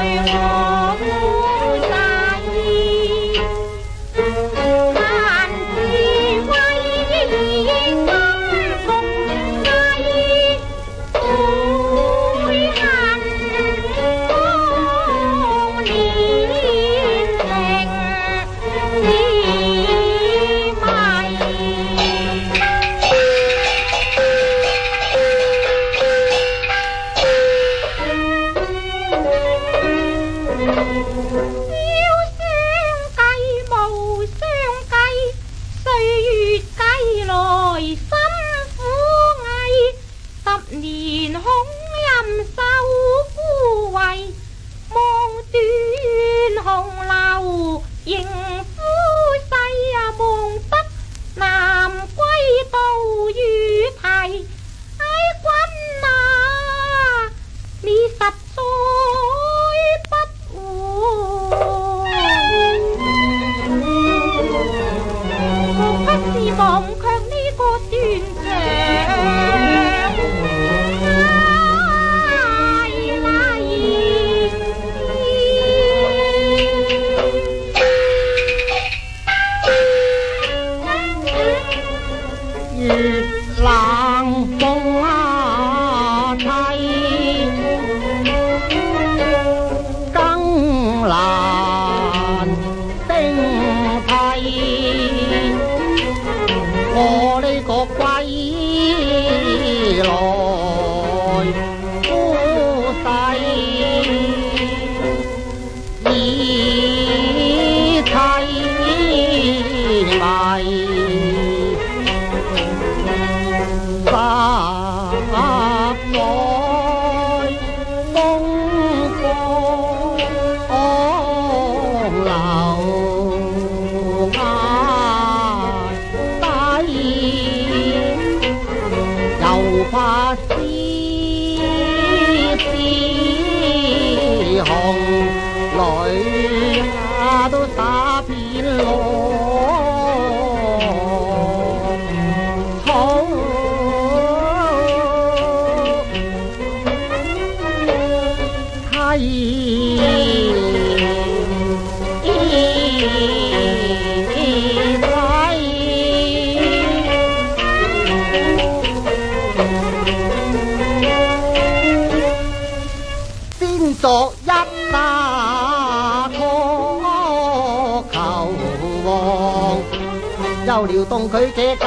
I am. want. 作一打苛球王，又撩动佢嘅旧。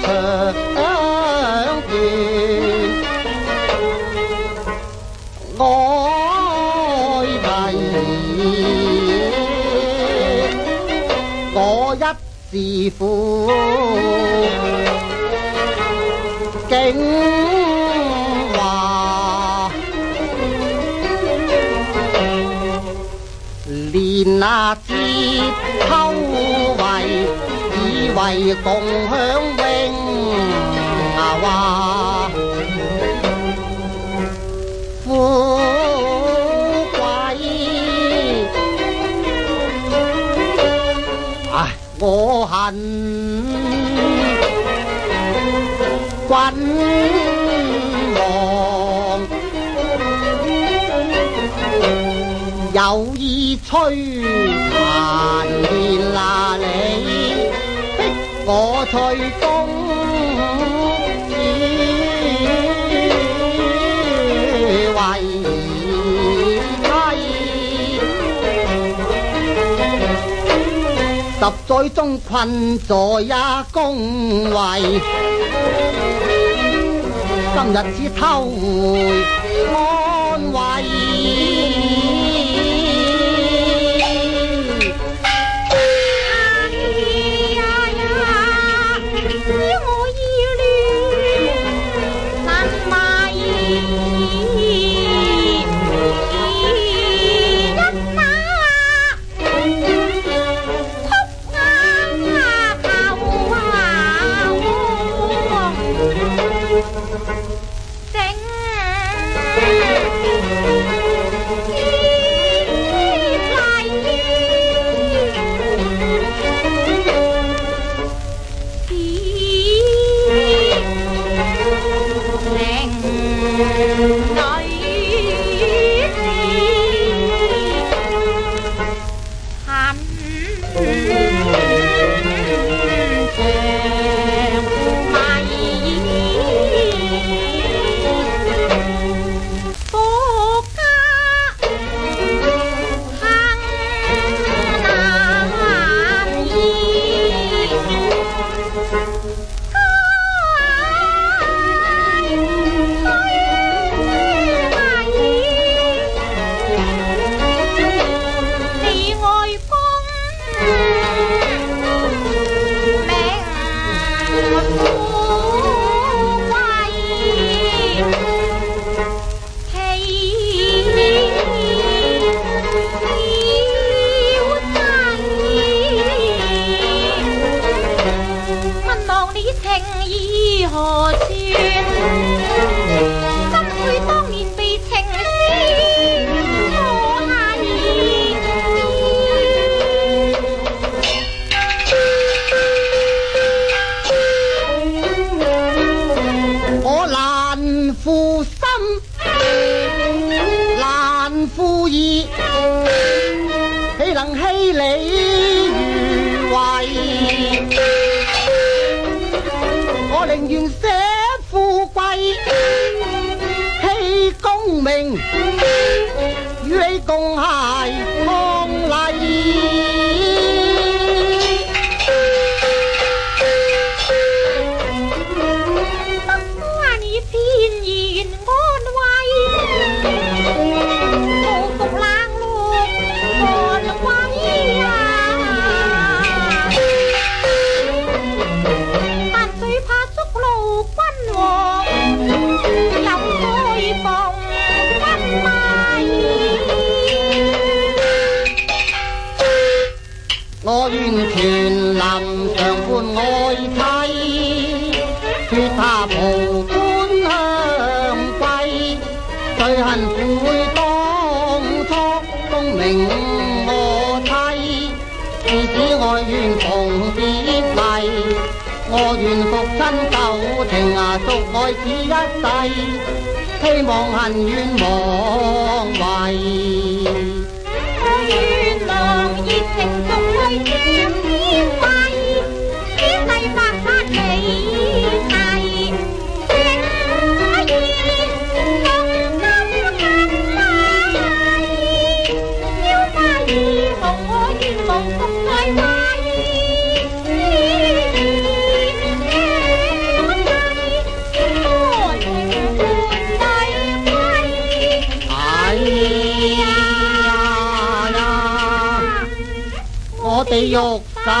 长经爱迷，我一时苦，竟话连那节偷为。为共享荣华富贵，唉，我恨君王有意摧残啦你。我随风，雨为妻，十载中困在一宫闱，今日只偷回。愿舍富贵，弃功名，与你共下。全林常伴爱妻，说他蒲官香归，最恨悔当初功名我妻。即使爱怨同别离，我愿复身旧情啊，续爱此一世，希望恨怨忘怀。ติโยกเสา